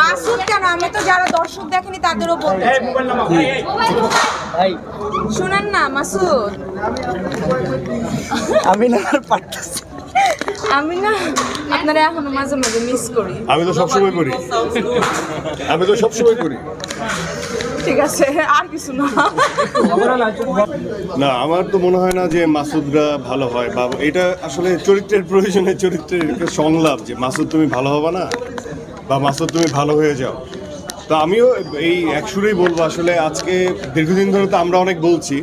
মাসুদ কেন? আমি তো যারা দর্শক দেখেনি তাদেরও বলতে শুনেন না মাসুদ। আমি না আর পারতেছি আমি না আপনারা এখনও মাঝে মাঝে মিস করি। আমি তো সবসময় করি। আমি তো সবসময় করি। ঠিক আছে আর কিছু না। না আমার তো মনে হয় না যে মাসুদরা ভালো হয়। বা এটা আসলে চরিত্রের প্রয়োজনে চরিত্রের সংলাপ যে মাসুদ তুমি ভালো হবে না? বা মাসুদ, তুমি ভালো হয়ে যাও। তো আমিও এই এক একসুরেই বলব, আসলে আজকে দীর্ঘদিন ধরে তো আমরা অনেক বলছি।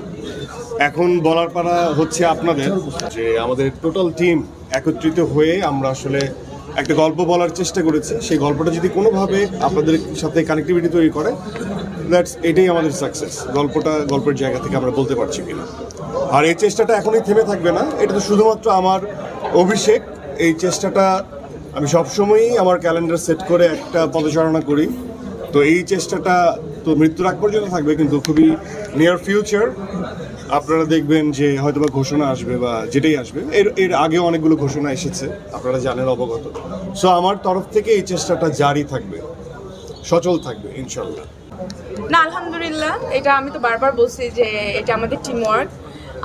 এখন বলার পারা হচ্ছে আপনাদের যে আমাদের টোটাল টিম একত্রিত হয়ে আমরা আসলে একটা গল্প বলার চেষ্টা করেছি। সেই গল্পটা যদি কোনোভাবে আপনাদের সাথে কানেক্টিভিটি তৈরি করে দ্যাটস এটাই আমাদের সাকসেস গল্পটা, গল্পের জায়গা থেকে আমরা বলতে পারছি কিনা। আর এই চেষ্টাটা এখনই থেমে থাকবে না। এটা তো শুধুমাত্র আমার অভিষেক। এই চেষ্টাটা আমি সবসময়ই আমার ক্যালেন্ডার সেট করে একটা পদচারণা করি। তো এই চেষ্টাটা তো মৃত্যুর আগ পর্যন্ত থাকবে, কিন্তু খুবই নিয়ার ফিউচার আপনারা দেখবেন যে হয়তো বা ঘোষণা আসবে বা যেটাই আসবে, এর এর আগেও অনেকগুলো ঘোষণা এসেছে, আপনারা জানেন অবগত। সো আমার তরফ থেকে এই চেষ্টাটা জারি থাকবে, সচল থাকবে ইনশাল্লাহ না, আলহামদুলিল্লাহ, এটা আমি তো বারবার বলছি যে এটা আমাদের টিম ওয়ার্ক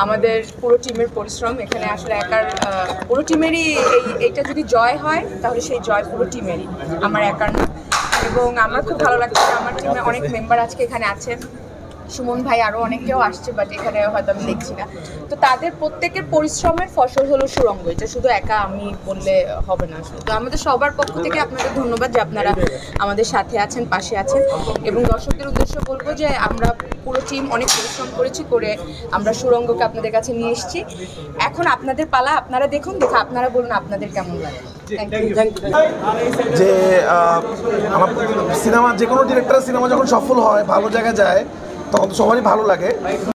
আমাদের পুরো টিমের পরিশ্রম, এখানে আসলে একার পুরো টিমেরই এই, এইটা যদি জয় হয়, তাহলে সেই জয় পুরো টিমেরই, আমার একার না। এবং আমার খুব ভালো লাগছে আমার টিমে অনেক মেম্বার আজকে এখানে আছেন। সুমন ভাই আরও অনেকেও আসছে বাট এখানে হয়তো আমি দেখছি না। তো তাদের প্রত্যেকের পরিশ্রমের ফসল হলো সুরঙ্গ। এটা শুধু একা আমি বললে হবে না তো আমাদের সবার পক্ষ থেকে আপনাদের ধন্যবাদ যে আপনারা আমাদের সাথে আছেন, পাশে আছেন। এবং দর্শকদের উদ্দেশ্য বলব যে আমরা পুরো টিম অনেক পরিশ্রম করেছি করে আমরা সুরঙ্গকে আপনাদের কাছে নিয়ে এসেছি। এখন আপনাদের পালা, আপনারা দেখুন, দেখে আপনারা বলুন আপনাদের কেমন লাগে। যে আমার সিনেমা যে কোনো ডিরেক্টরের সিনেমা যখন সফল হয়, ভালো জায়গায় যায় তখন তো সবারই ভালো লাগে।